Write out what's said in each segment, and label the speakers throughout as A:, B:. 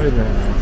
A: Öyle.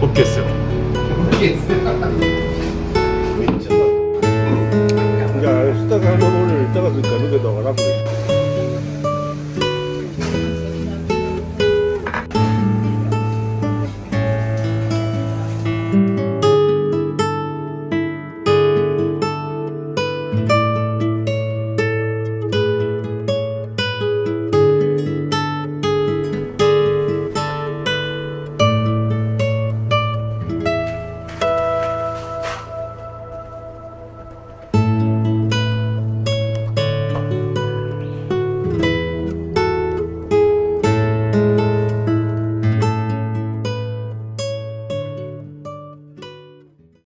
A: 먹겠어요. めっちゃ、
B: じゃあ下から登るより高津一回抜けた方が楽で。し